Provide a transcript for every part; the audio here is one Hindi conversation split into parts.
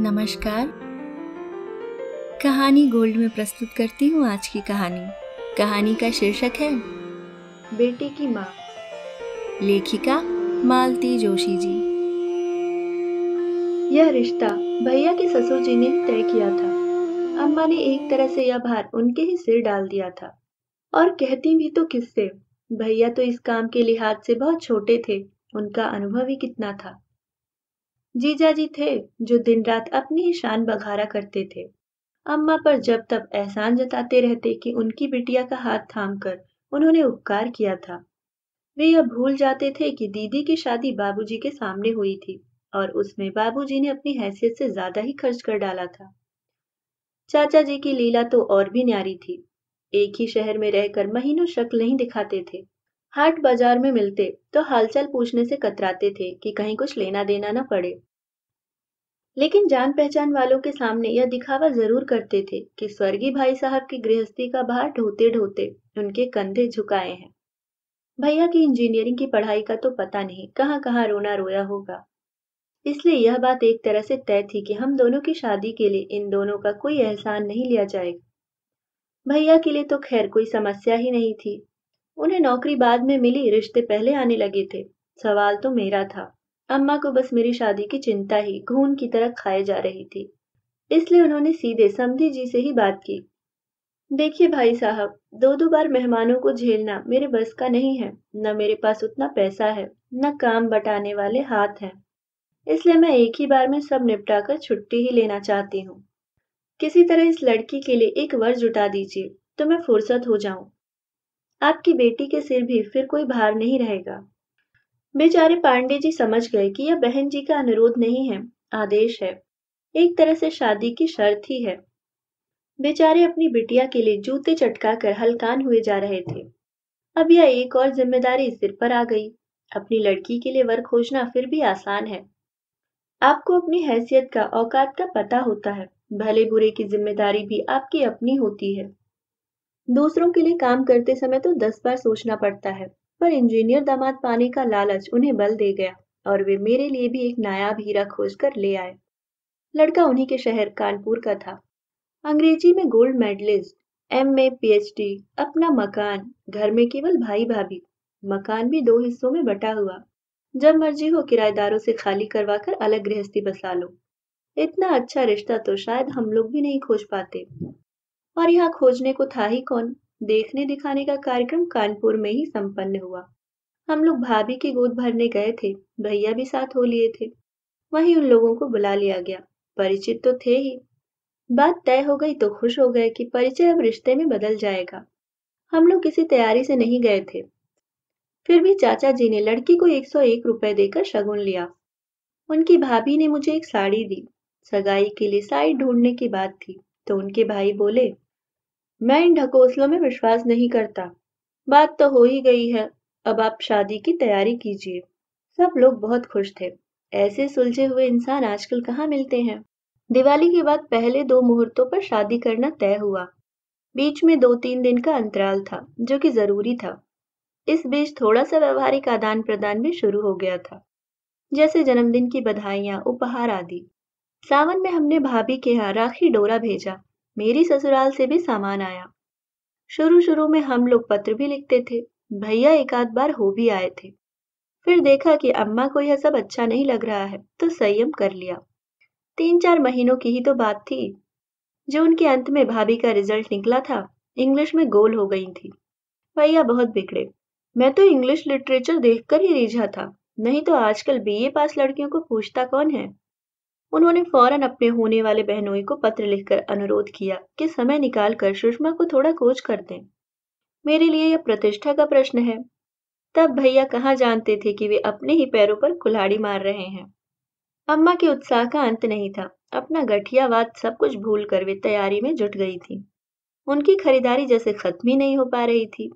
नमस्कार। कहानी गोल्ड में प्रस्तुत करती हूँ आज की कहानी। कहानी का शीर्षक है, बेटे की माँ। लेखिका, मालती जोशी जी। यह रिश्ता भैया के ससुर जी ने तय किया था। अम्मा ने एक तरह से यह भार उनके ही सिर डाल दिया था। और कहती भी तो किससे? भैया तो इस काम के लिहाज से बहुत छोटे थे। उनका अनुभव ही कितना था? जीजा जी थे, जो दिन रात अपनी ही शान बघारा करते थे। अम्मा पर जब तब एहसान जताते रहते कि उनकी बिटिया का हाथ थाम कर उन्होंने उपकार किया था। वे यह भूल जाते थे कि दीदी की शादी बाबूजी के सामने हुई थी और उसमें बाबूजी ने अपनी हैसियत से ज़्यादा ही खर्च कर डाला था। चाचा जी की लीला तो और भी न्यारी थी। एक ही शहर में रहकर महीनों शक्ल नहीं दिखाते थे। हाट बाज़ार में मिलते तो हालचाल पूछने से कतराते थे कि कहीं कुछ लेना देना न पड़े। लेकिन जान पहचान वालों के सामने यह दिखावा ज़रूर करते थे कि स्वर्गीय भाई साहब की गृहस्थी का भार ढोते ढोते उनके कंधे झुकाए हैं। भैया की इंजीनियरिंग की पढ़ाई का तो पता नहीं कहाँ कहाँ रोना रोया होगा। इसलिए यह बात एक तरह से तय थी कि हम दोनों की शादी के लिए इन दोनों का कोई एहसान नहीं लिया जाएगा। भैया के लिए तो खैर कोई समस्या ही नहीं थी। उन्हें नौकरी बाद में मिली, रिश्ते पहले आने लगे थे। सवाल तो मेरा था। अम्मा को बस मेरी शादी की चिंता ही घून की तरह खाए जा रही थी। इसलिए उन्होंने सीधे समधी जी से ही बात की। देखिए भाई साहब दो दो बार मेहमानों को झेलना मेरे बस का नहीं है, न मेरे पास उतना पैसा है, न काम बटाने वाले हाथ हैं। इसलिए मैं एक ही बार में सब निपटा कर छुट्टी ही लेना चाहती हूँ। किसी तरह इस लड़की के लिए एक वर्ष जुटा दीजिए तो मैं फुर्सत हो जाऊँ। आपकी बेटी के सिर भी फिर कोई भार नहीं रहेगा। बेचारे पांडे जी समझ गए कि यह बहन जी का अनुरोध नहीं है, आदेश है। एक तरह से शादी की शर्त ही है। बेचारे अपनी बिटिया के लिए जूते चटका कर हलकान हुए जा रहे थे। अब यह एक और ज़िम्मेदारी सिर पर आ गई। अपनी लड़की के लिए वर खोजना फिर भी आसान है। आपको अपनी हैसियत का औकात का पता होता है। भले बुरे की ज़िम्मेदारी भी आपकी अपनी होती है। दूसरों के लिए काम करते समय तो दस बार सोचना पड़ता है। पर इंजीनियर दामाद पाने का लालच उन्हें बल दे गया और वे मेरे लिए भी एक नायाब हीरा खोज कर ले आए। लड़का उन्हीं के शहर कानपुर का था। अंग्रेज़ी में gold medallist, M A PhD, अपना मकान, घर में केवल भाई भाभी मकान भी दो हिस्सों में बटा हुआ। जब मर्ज़ी हो किराएदारों से खाली करवा कर अलग गृहस्थी बसा लो। इतना अच्छा रिश्ता तो शायद हम लोग भी नहीं खोज पाते। और यहाँ खोजने को था ही कौन? देखने दिखाने का कार्यक्रम कानपुर में ही संपन्न हुआ। हम लोग भाभी की गोद भरने गए थे, भैया भी साथ हो लिए थे। वहीं उन लोगों को बुला लिया गया, परिचित तो थे ही। बात तय हो गई तो खुश हो गए कि परिचय अब रिश्ते में बदल जाएगा। हम लोग किसी तैयारी से नहीं गए थे। फिर भी चाचा जी ने लड़की को एक सौ एक रुपए देकर शगुन लिया। उनकी भाभी ने मुझे एक साड़ी दी। सगाई के लिए साड़ी ढूँढने की बात थी तो उनके भाई बोले मैं इन ढकोसलों में विश्वास नहीं करता। बात तो हो ही गई है। अब आप शादी की तैयारी कीजिए। सब लोग बहुत खुश थे। ऐसे सुलझे हुए इंसान आजकल कहाँ मिलते हैं? दिवाली के बाद पहले दो मुहूर्तों पर शादी करना तय हुआ। बीच में दो तीन दिन का अंतराल था, जो कि ज़रूरी था। इस बीच थोड़ा सा व्यवहारिक आदान प्रदान भी शुरू हो गया था। जैसे जन्मदिन की बधाइयाँ, उपहार आदि। सावन में हमने भाभी के यहाँ राखी डोरा भेजा। मेरी ससुराल से भी सामान आया। शुरू शुरू में हम लोग पत्र भी लिखते थे। भैया एक आध बार हो भी आए थे। फिर देखा कि अम्मा को यह सब अच्छा नहीं लग रहा है तो संयम कर लिया। तीन चार महीनों की ही तो बात थी। जो उनके अंत में भाभी का रिज़ल्ट निकला था, इंग्लिश में गोल हो गई थी। भैया बहुत बिगड़े। मैं तो इंग्लिश लिटरेचर देखकर ही रिझा था। नहीं तो आजकल बीए पास लड़कियों को पूछता कौन है? उन्होंने फ़ौरन अपने होने वाले बहनोई को पत्र लिखकर अनुरोध किया कि समय निकालकर सुषमा को थोड़ा खोज कर दें। मेरे लिए यह प्रतिष्ठा का प्रश्न है। तब भैया कहाँ जानते थे कि वे अपने ही पैरों पर कुल्हाड़ी मार रहे हैं? अम्मा के उत्साह का अंत नहीं था। अपना गठियावाद सब कुछ भूल कर वे तैयारी में जुट गई थी। उनकी खरीदारी जैसे खत्म ही नहीं हो पा रही थी।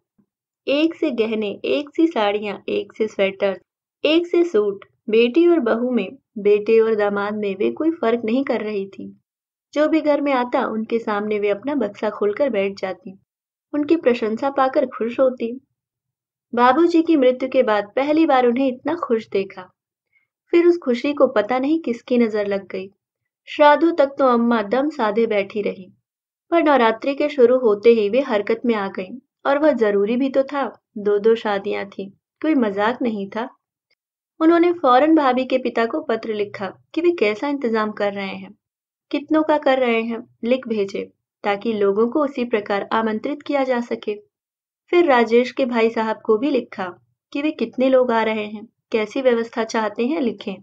एक से गहने, एक सी साड़ियाँ, एक से स्वेटर, एक से सूट बेटी और बहू में, बेटे और दामाद में वे कोई फ़र्क नहीं कर रही थी। जो भी घर में आता, उनके सामने वे अपना बक्सा खोलकर बैठ जाती। उनकी प्रशंसा पाकर खुश होती। बाबूजी की मृत्यु के बाद पहली बार उन्हें इतना खुश देखा। फिर उस खुशी को पता नहीं किसकी नज़र लग गई। श्राद्धों तक तो अम्मा दम साधे बैठी रही। पर नवरात्रि के शुरू होते ही वे हरकत में आ गईं, और वह ज़रूरी भी तो था। दो दो शादियाँ थी, कोई मज़ाक नहीं था। उन्होंने फ़ौरन भाभी के पिता को पत्र लिखा कि वे कैसा इंतज़ाम कर रहे हैं। कितनों का कर रहे हैं, लिख भेजे, ताकि लोगों को उसी प्रकार आमंत्रित किया जा सके। फिर राजेश के भाई साहब को भी लिखा कि वे कितने लोग आ रहे हैं, कैसी व्यवस्था चाहते हैं, लिखें,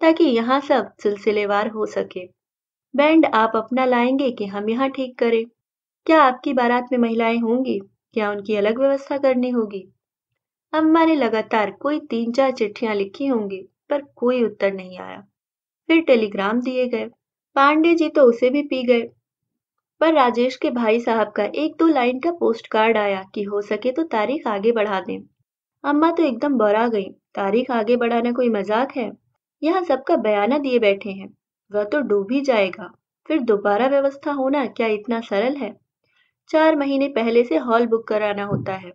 ताकि यहाँ सब सिलसिलेवार हो सके। बैंड आप अपना लाएँगे कि हम यहाँ ठीक करें? क्या आपकी बारात में महिलाएँ होंगी? क्या उनकी अलग व्यवस्था करनी होगी? अम्मा ने लगातार कोई तीन चार चिट्ठियाँ लिखी होंगी, पर कोई उत्तर नहीं आया। फिर टेलीग्राम दिए गए। पांडे जी तो उसे भी पी गए। पर राजेश के भाई साहब का एक दो लाइन का पोस्ट कार्ड आया कि हो सके तो तारीख आगे बढ़ा दें। अम्मा तो एकदम बरा गई। तारीख आगे बढ़ाना कोई मज़ाक है? यहाँ सबका बयाना दिए बैठे हैं। वह तो डूब ही जाएगा। फिर दोबारा व्यवस्था होना क्या इतना सरल है? चार महीने पहले से हॉल बुक कराना होता है।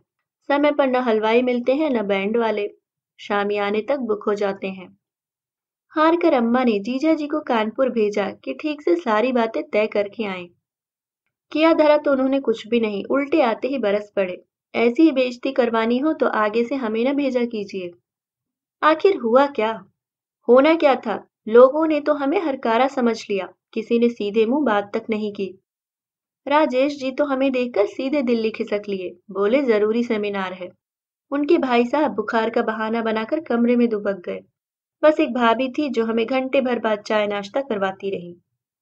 समय पर न हलवाई मिलते हैं, न बैंड वाले। शामी आने तक बुक हो जाते हैं। हार कर अम्मा ने जीजा जी को कानपुर भेजा कि ठीक से सारी बातें तय करके आए। किया धरा तो उन्होंने कुछ भी नहीं, उल्टे आते ही बरस पड़े। ऐसी ही बेजती करवानी हो तो आगे से हमें न भेजा कीजिए। आखिर हुआ क्या? होना क्या था? लोगों ने तो हमें हरकारा समझ लिया, किसी ने सीधे मुँह बात तक नहीं की। राजेश जी तो हमें देखकर सीधे दिल्ली खिसक लिए। बोले, ज़रूरी सेमिनार है। उनके भाई साहब बुखार का बहाना बनाकर कमरे में दुबक गए। बस एक भाभी थी जो हमें घंटे भर बाद चाय नाश्ता करवाती रही।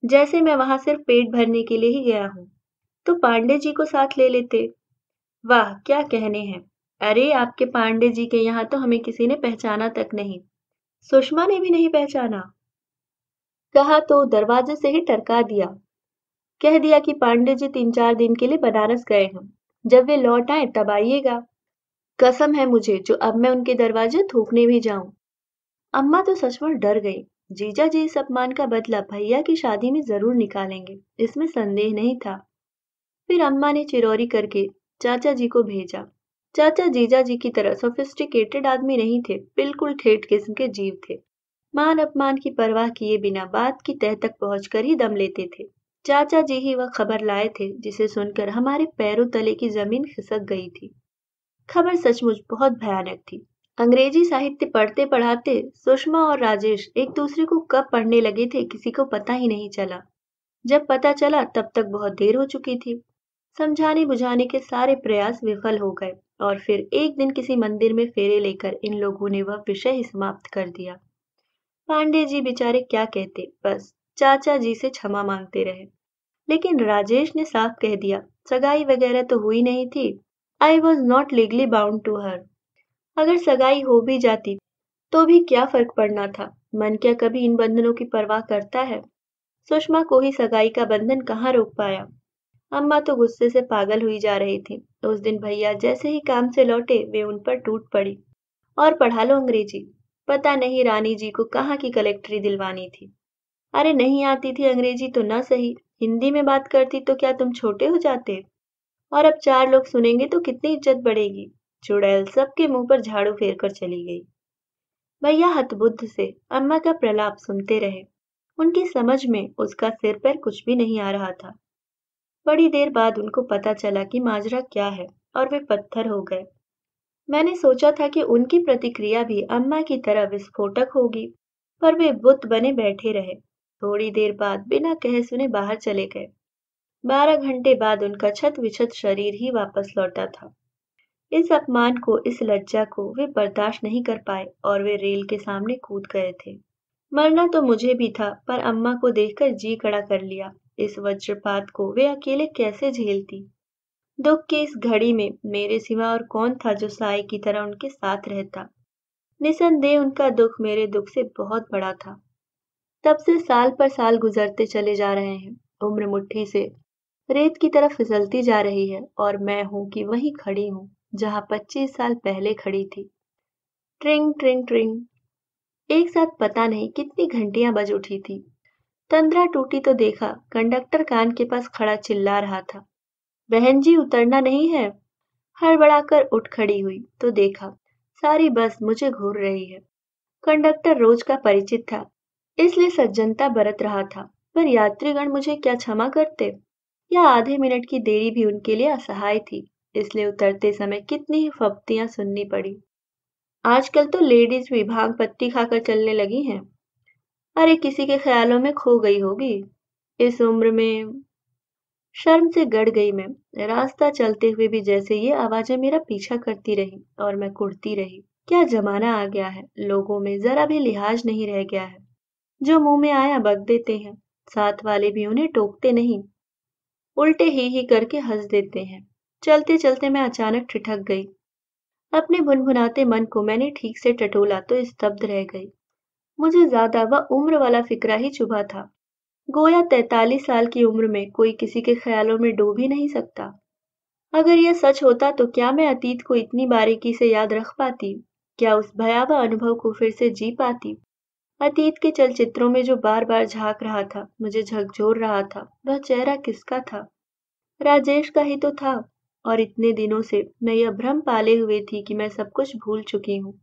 जैसे मैं वहाँ सिर्फ़ पेट भरने के लिए ही गया हूँ तो पांडे जी को साथ ले लेते। वाह, क्या कहने हैं। अरे, आपके पांडे जी के यहाँ तो हमें किसी ने पहचाना तक नहीं। सुषमा ने भी नहीं पहचाना? कहा तो दरवाजे से ही टरका दिया। कह दिया कि पांडे जी तीन चार दिन के लिए बनारस गए हैं। जब वे लौट आए, तब आइएगा। कसम है मुझे, जो अब मैं उनके दरवाजे थूकने भी जाऊँ। अम्मा तो सचमुच डर गई। जीजा जी इस अपमान का बदला भैया की शादी में ज़रूर निकालेंगे। इसमें संदेह नहीं था। फिर अम्मा ने चिरौरी करके चाचा जी को भेजा। चाचा जीजा जी की तरह सोफिस्टिकेटेड आदमी नहीं थे, बिल्कुल ठेठ किस्म के जीव थे। मान अपमान की परवाह किए बिना बात की तह तक पहुंचकर ही दम लेते थे। चाचा जी ही वह खबर लाए थे, जिसे सुनकर हमारे पैरों तले की ज़मीन खिसक गई थी। खबर सचमुच बहुत भयानक थी। अंग्रेज़ी साहित्य पढ़ते पढ़ाते सुषमा और राजेश एक दूसरे को कब पढ़ने लगे थे किसी को पता ही नहीं चला। जब पता चला, तब तक बहुत देर हो चुकी थी। समझाने बुझाने के सारे प्रयास विफल हो गए और फिर एक दिन किसी मंदिर में फेरे लेकर इन लोगों ने वह विषय ही समाप्त कर दिया। पांडे जी बेचारे क्या कहते, बस चाचा जी से क्षमा मांगते रहे। लेकिन राजेश ने साफ़ कह दिया, सगाई वगैरह तो हुई नहीं थी। I was not legally bound to her अगर सगाई हो भी जाती तो भी क्या फ़र्क पड़ना था? मन क्या कभी इन बंधनों की परवाह करता है? सुषमा को ही सगाई का बंधन कहाँ रोक पाया? अम्मा तो गुस्से से पागल हुई जा रही थी। उस दिन भैया जैसे ही काम से लौटे, वे उन पर टूट पड़ी। और पढ़ा लो अंग्रेज़ी। पता नहीं रानी जी को कहाँ की कलेक्टरी दिलवानी थी? अरे नहीं आती थी अंग्रेज़ी तो ना सही। हिंदी में बात करती तो क्या तुम छोटे हो जाते? और अब चार लोग सुनेंगे तो कितनी इज़्ज़त बढ़ेगी। चुड़ैल सबके मुँह पर झाड़ू फेर कर चली गई। भैया हतबुद्ध से अम्मा का प्रलाप सुनते रहे। उनकी समझ में उसका सिर पर कुछ भी नहीं आ रहा था। बड़ी देर बाद उनको पता चला कि माजरा क्या है और वे पत्थर हो गए। मैंने सोचा था कि उनकी प्रतिक्रिया भी अम्मा की तरह विस्फोटक होगी, पर वे बुत बने बैठे रहे। थोड़ी देर बाद बिना कहे सुने बाहर चले गए। बारह घंटे बाद उनका छत विछत शरीर ही वापस लौटा था। इस अपमान को, इस लज्जा को वे बर्दाश्त नहीं कर पाए और वे रेल के सामने कूद गए थे। मरना तो मुझे भी था, पर अम्मा को देखकर जी कड़ा कर लिया। इस वज्रपात को वे अकेले कैसे झेलती? दुख की इस घड़ी में मेरे सिवा और कौन था जो साई की तरह उनके साथ रहता? निसंदेह उनका दुख मेरे दुख से बहुत बड़ा था। तब से साल पर साल गुजरते चले जा रहे हैं। उम्र मुट्ठी से रेत की तरफ़ फिसलती जा रही है और मैं हूँ कि वहीं खड़ी हूँ, जहाँ पच्चीस साल पहले खड़ी थी। ट्रिंग ट्रिंग ट्रिंग। एक साथ पता नहीं कितनी घंटियाँ बज उठी थी। तंद्रा टूटी तो देखा, कंडक्टर कान के पास खड़ा चिल्ला रहा था। बहन जी, उतरना नहीं है? हड़बड़ाकर उठ खड़ी हुई तो देखा, सारी बस मुझे घूर रही है। कंडक्टर रोज का परिचित था इसलिए सज्जनता बरत रहा था। पर यात्रीगण मुझे क्या क्षमा करते? या आधे मिनट की देरी भी उनके लिए असहाय थी, इसलिए उतरते समय कितनी ही फप्तियाँ सुननी पड़ी। आजकल तो लेडीज़ भी पत्ती खाकर चलने लगी हैं। अरे, किसी के ख्यालों में खो गई होगी। इस उम्र में शर्म से गड़ गई मैं। रास्ता चलते हुए भी जैसे ये आवाज़ें मेरा पीछा करती रही और मैं कुड़ती रही। क्या जमाना आ गया है? लोगों में जरा भी लिहाज नहीं रह गया है। जो मुँह में आया बक देते हैं। साथ वाले भी उन्हें टोकते नहीं। उल्टे ही ही करके हंस देते हैं। चलते चलते मैं अचानक ठिठक गई। अपने भुनभुनाते मन को मैंने ठीक से टटोला तो स्तब्ध रह गई। मुझे ज़्यादा व उम्र वाला फिक्रा ही चुभा था। गोया तैतालीस साल की उम्र में कोई किसी के ख्यालों में डूब ही नहीं सकता। अगर यह सच होता तो क्या मैं अतीत को इतनी बारीकी से याद रख पाती? क्या उस भयावह अनुभव को फिर से जी पाती? अतीत के चलचित्रों में जो बार बार झाँक रहा था, मुझे झकझोर रहा था, वह चेहरा किसका था? राजेश का ही तो था, और इतने दिनों से मैं यह भ्रम पाले हुए थी कि मैं सब कुछ भूल चुकी हूँ।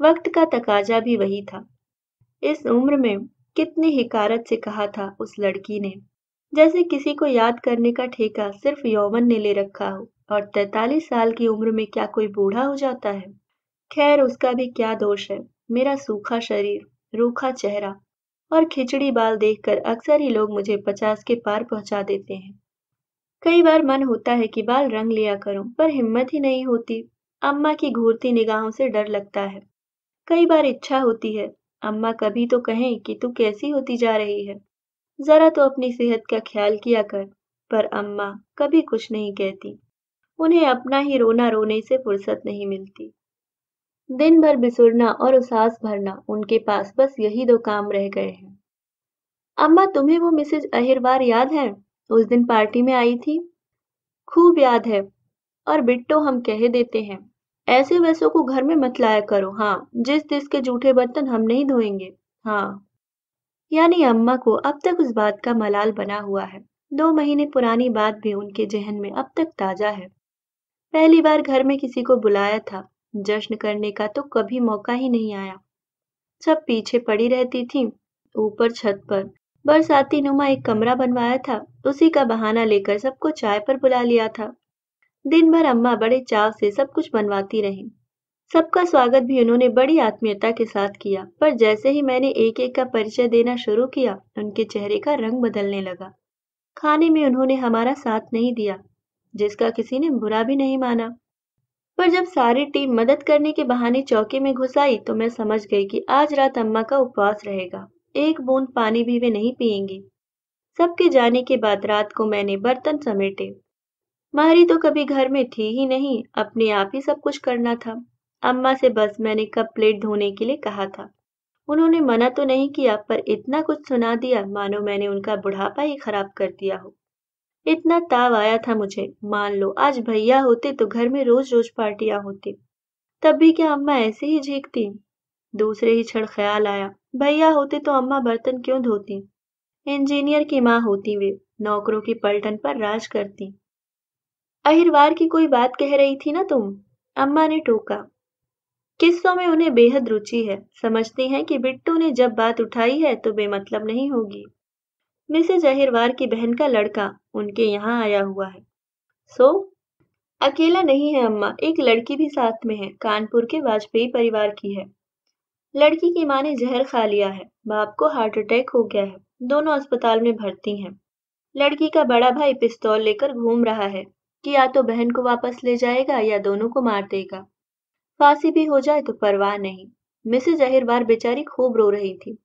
वक्त का तकाजा भी वही था। इस उम्र में कितनी हिकारत से कहा था उस लड़की ने। जैसे किसी को याद करने का ठेका सिर्फ़ यौवन ने ले रखा हो, और तैतालीस साल की उम्र में क्या कोई बूढ़ा हो जाता है? खैर, उसका भी क्या दोष है? मेरा सूखा शरीर रूखा चेहरा और खिचड़ी बाल देखकर अक्सर ही लोग मुझे पचास के पार पहुँचा देते हैं। कई बार मन होता है कि बाल रंग लिया करूँ, पर हिम्मत ही नहीं होती। अम्मा की घूरती निगाहों से डर लगता है। कई बार इच्छा होती है। अम्मा कभी तो कहें कि तू कैसी होती जा रही है। जरा तो अपनी सेहत का ख्याल किया कर, पर अम्मा कभी कुछ नहीं कहती। उन्हें अपना ही रोना रोने से फुर्सत नहीं मिलती। दिन भर बिसुरना और उसास भरना उनके पास बस यही दो काम रह गए हैं। अम्मा, तुम्हें वो मिसेज अहिरवार याद है? उस दिन पार्टी में आई थी। खूब याद है, और बिट्टो हम कह देते हैं, ऐसे वैसों को घर में मत लाया करो। हाँ जिस जिस के जूठे बर्तन हम नहीं धोएँगे। हाँ। यानी अम्मा को अब तक उस बात का मलाल बना हुआ है। दो महीने पुरानी बात भी उनके जहन में अब तक ताज़ा है। पहली बार घर में किसी को बुलाया था। जश्न करने का तो कभी मौका ही नहीं आया। सब पीछे पड़ी रहती थी, ऊपर छत पर। बरसाती नुमा एक कमरा बनवाया था, उसी का बहाना लेकर सबको चाय पर बुला लिया था। दिन भर अम्मा बड़े चाव से सब कुछ बनवाती रही। सबका स्वागत भी उन्होंने बड़ी आत्मीयता के साथ किया, पर जैसे ही मैंने एक एक का परिचय देना शुरू किया, उनके चेहरे का रंग बदलने लगा। खाने में उन्होंने हमारा साथ नहीं दिया, जिसका किसी ने बुरा भी नहीं माना। पर जब सारी टीम मदद करने के बहाने चौके में घुस आई तो मैं समझ गई कि आज रात अम्मा का उपवास रहेगा। एक बूंद पानी भी वे नहीं पिएँगी। सबके जाने के बाद रात को मैंने बर्तन समेटे। मारी तो कभी घर में थी ही नहीं, अपने आप ही सब कुछ करना था। अम्मा से बस मैंने कप प्लेट धोने के लिए कहा था। उन्होंने मना तो नहीं किया, पर इतना कुछ सुना दिया, मानो मैंने उनका बुढ़ापा ही खराब कर दिया हो। इतना ताव आया था मुझे। मान लो, आज भैया होते तो घर में रोज रोज पार्टियाँ होती। तब भी क्या अम्मा ऐसे ही झीकती? दूसरे ही क्षण ख्याल आया। भैया होते तो अम्मा बर्तन क्यों धोती? इंजीनियर की माँ होती वे, नौकरों की पलटन पर राज करती। अहिरवार की कोई बात कह रही थी ना तुम? अम्मा ने टोका। किस्सों में उन्हें बेहद रुचि है। समझती हैं कि बिट्टू ने जब बात उठाई है तो बेमतलब नहीं होगी। मिसेज अहिरवार की बहन का लड़का उनके यहाँ आया हुआ है। सो, अकेला नहीं है अम्मा, एक लड़की भी साथ में है, कानपुर के वाजपेयी परिवार की है। लड़की की माँ ने जहर खा लिया है, बाप को हार्ट अटैक हो गया है, दोनों अस्पताल में भर्ती हैं। लड़की का बड़ा भाई पिस्तौल लेकर घूम रहा है कि या तो बहन को वापस ले जाएगा या दोनों को मार देगा। फांसी भी हो जाए तो परवाह नहीं। मिसेज अहिरवार बेचारी खूब रो रही थी।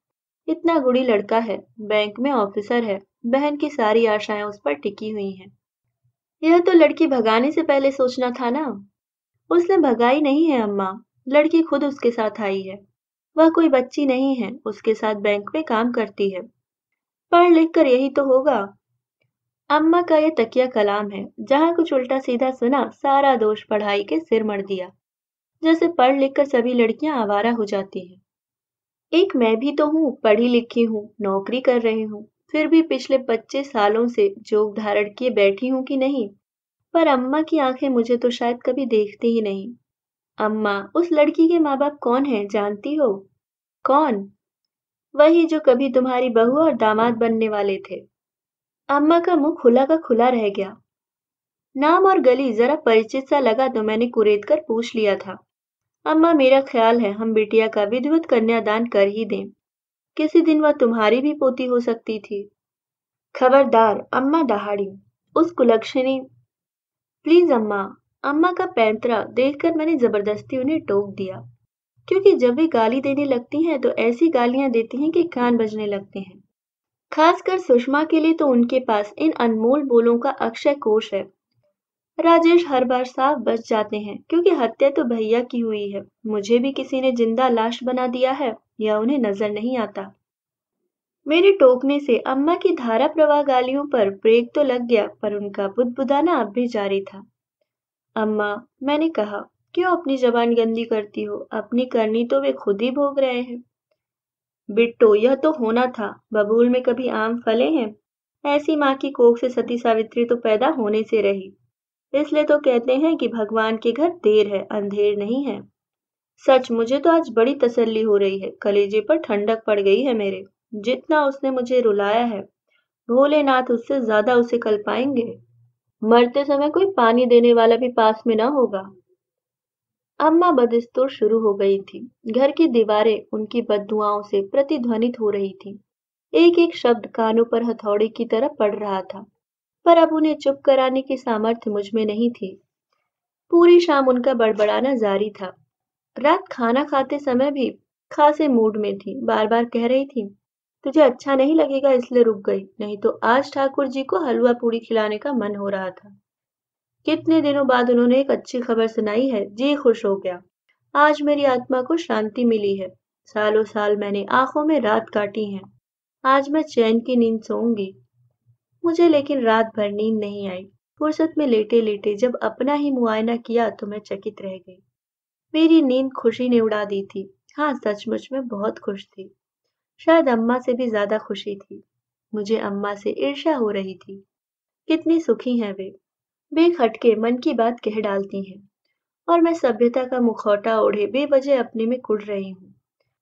इतना गुड़ी लड़का है, बैंक में ऑफिसर है, बहन की सारी आशाएँ उस पर टिकी हुई हैं। यह तो लड़की भगाने से पहले सोचना था ना? उसने भगाई नहीं है अम्मा, लड़की खुद उसके साथ आई है। वह कोई बच्ची नहीं है, उसके साथ बैंक में काम करती है। पढ़ लिख कर यही तो होगा। अम्मा का यह तकिया कलाम है, जहाँ कुछ उल्टा सीधा सुना, सारा दोष पढ़ाई के सिर मर दिया। जैसे पढ़ लिख कर सभी लड़कियाँ आवारा हो जाती हैं। एक मैं भी तो हूँ, पढ़ी लिखी हूँ, नौकरी कर रही हूँ, फिर भी पिछले पच्चीस सालों से जोग धारण किए बैठी हूँ कि नहीं? पर अम्मा की आँखें मुझे तो शायद कभी देखती ही नहीं। अम्मा, उस लड़की के माँ बाप कौन है, जानती हो? कौन? वही जो कभी तुम्हारी बहू और दामाद बनने वाले थे। अम्मा का मुँह खुला का खुला रह गया। नाम और गली जरा परिचित सा लगा तो मैंने कुरेद कर पूछ लिया था। अम्मा, मेरा ख्याल है हम बिटिया का विधिवत कन्यादान कर ही दें। किसी दिन वह तुम्हारी भी पोती हो सकती थी। खबरदार, अम्मा दहाड़ी। उस कुलक्षणी, प्लीज़ अम्मा अम्मा का पैंतरा देखकर मैंने ज़बरदस्ती उन्हें टोक दिया। क्योंकि जब वे गाली देने लगती हैं तो ऐसी गालियाँ देती हैं कि कान बजने लगते हैं। खासकर सुषमा के लिए तो उनके पास इन अनमोल बोलों का अक्षय कोश है। राजेश हर बार साफ़ बच जाते हैं, क्योंकि हत्या तो भैया की हुई है। मुझे भी किसी ने ज़िंदा लाश बना दिया है, या उन्हें नज़र नहीं आता। मेरे टोकने से अम्मा की धारा प्रवाह गालियों पर ब्रेक तो लग गया, पर उनका बुदबुदाना अब भी जारी था। अम्मा, मैंने कहा, क्यों अपनी जबान गंदी करती हो? अपनी करनी तो वे खुद ही भोग रहे हैं। बिट्टो, यह तो होना था। बबूल में कभी आम फले हैं? ऐसी माँ की कोख से सती सावित्री तो पैदा होने से रही। इसलिए तो कहते हैं कि भगवान के घर देर है, अंधेर नहीं है। सच, मुझे तो आज बड़ी तसल्ली हो रही है। कलेजे पर ठंडक पड़ गई है मेरे। जितना उसने मुझे रुलाया है, भोलेनाथ उससे ज़्यादा उसे कल पाएँगे। मरते समय कोई पानी देने वाला भी पास में ना होगा। अम्मा बदस्तूर शुरू हो गई थी। घर की दीवारें उनकी बदुआओं से प्रतिध्वनित हो रही थी। एक एक शब्द कानों पर हथौड़े की तरह पड़ रहा था। पर अब उन्हें चुप कराने की सामर्थ्य मुझमें नहीं थी। पूरी शाम उनका बड़बड़ाना जारी था। रात खाना खाते समय भी खासे मूड में थी बार बार कह रही थी, तुझे अच्छा नहीं लगेगा इसलिए रुक गई, नहीं तो आज ठाकुर जी को हलवा पूड़ी खिलाने का मन हो रहा था। कितने दिनों बाद उन्होंने एक अच्छी खबर सुनाई है, जी खुश हो गया। आज मेरी आत्मा को शांति मिली है। सालों साल मैंने आँखों में रात काटी है। आज मैं चैन की नींद सोऊँगी। मुझे लेकिन रात भर नींद नहीं आई। फुर्सत में लेटे लेटे जब अपना ही मुआयना किया तो मैं चकित रह गई। मेरी नींद खुशी ने उड़ा दी थी। हाँ सचमुच में बहुत खुश थी। शायद अम्मा से भी ज़्यादा खुशी थी। मुझे अम्मा से ईर्ष्या हो रही थी। कितनी सुखी हैं वे। बेखटके मन की बात कह डालती हैं। और मैं सभ्यता का मुखौटा ओढ़े बेवजह अपने में कुड़ रही हूँ।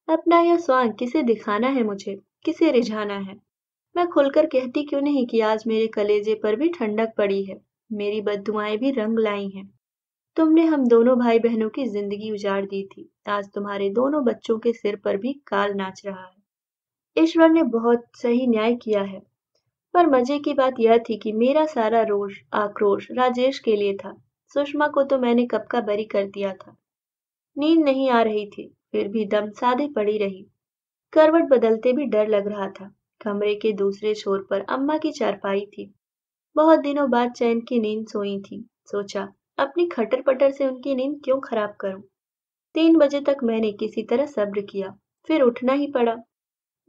अपना यह स्वांग किसे दिखाना है मुझे? किसे रिझाना है? मैं खुलकर कहती क्यों नहीं कि आज मेरे कलेजे पर भी ठंडक पड़ी है? मेरी बदुआएँ भी रंग लाई हैं। तुमने हम दोनों भाई बहनों की ज़िंदगी उजाड़ दी थी। आज तुम्हारे दोनों बच्चों के सिर पर भी काल नाच रहा है। ईश्वर ने बहुत सही न्याय किया है। पर मज़े की बात यह थी कि मेरा सारा रोष, आक्रोश राजेश के लिए था। सुषमा को तो मैंने कब का बरी कर दिया था। नींद नहीं आ रही थी, फिर भी दम साधे पड़ी रही। करवट बदलते भी डर लग रहा था। कमरे के दूसरे छोर पर अम्मा की चारपाई थी। बहुत दिनों बाद चैन की नींद सोई थी। सोचा, अपनी खटर पटर से उनकी नींद क्यों खराब करूँ? तीन बजे तक मैंने किसी तरह सब्र किया, फिर उठना ही पड़ा।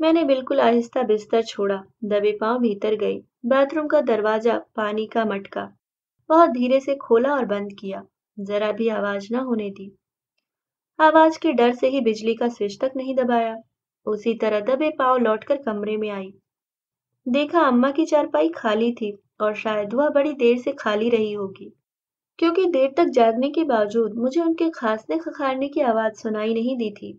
मैंने बिल्कुल आहिस्ता बिस्तर छोड़ा, दबे पाँव भीतर गई, बाथरूम का दरवाज़ा पानी का मटका, बहुत धीरे से खोला और बंद किया, जरा भी आवाज़ न होने दी। आवाज़ के डर से ही बिजली का स्विच तक नहीं दबाया। उसी तरह दबे पाँव लौटकर कमरे में आई। देखा अम्मा की चारपाई खाली थी और शायद वह बड़ी देर से खाली रही होगी, क्योंकि देर तक जागने के बावजूद मुझे उनके खांसने खखारने की आवाज़ सुनाई नहीं दी थी।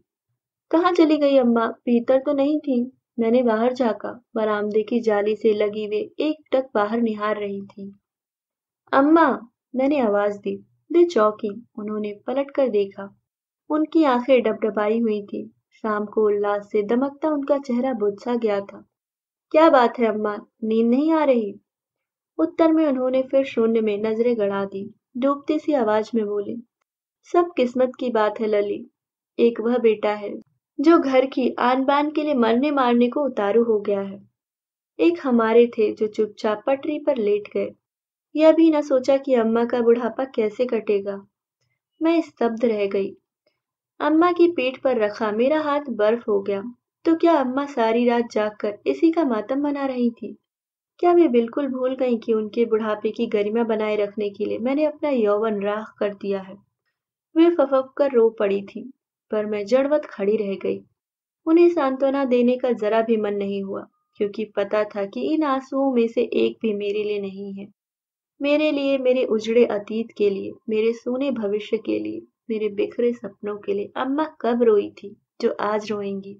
कहाँ चली गई अम्मा? भीतर तो नहीं थी। मैंने बाहर झाका। बरामदे की जाली से लगी वे एक टक बाहर निहार रही थी। अम्मा, मैंने आवाज़ दी। वे चौकी। उन्होंने पलट कर देखा। उनकी आँखें डबडबाई हुई थी। शाम को उल्लास से दमकता उनका चेहरा बुझ गया था। क्या बात है, अम्मा? नींद नहीं आ रही? उत्तर में उन्होंने फिर शून्य में नज़रें गड़ा दी, डूबती सी आवाज़ में बोली, सब किस्मत की बात है, लली। एक वह बेटा है, जो घर की आन बान के लिए मरने मारने को उतारू हो गया है। एक हमारे थे जो चुपचाप पटरी पर लेट गए। यह भी न सोचा कि अम्मा का बुढ़ापा कैसे कटेगा। मैं स्तब्ध रह गई। अम्मा की पीठ पर रखा मेरा हाथ बर्फ़ हो गया। तो क्या अम्मा सारी रात जागकर इसी का मातम मना रही थी? क्या वे बिल्कुल भूल गई कि उनके बुढ़ापे की गरिमा बनाए रखने के लिए मैंने अपना यौवन राख कर दिया है? वे फफक कर रो पड़ी थी, पर मैं जड़वत खड़ी रह गई। उन्हें सांत्वना देने का जरा भी मन नहीं हुआ, क्योंकि पता था कि इन आंसुओं में से एक भी मेरे लिए नहीं है। मेरे लिए, मेरे उजड़े अतीत के लिए, मेरे सोने भविष्य के लिए। मेरे बिखरे सपनों के लिए अम्मा कब रोई थी जो आज रोएँगी?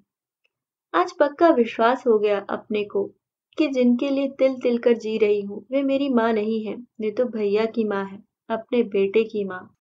आज पक्का विश्वास हो गया अपने को कि जिनके लिए तिल तिल कर जी रही हूँ, वे मेरी माँ नहीं है, वे तो भैया की माँ है, अपने बेटे की माँ।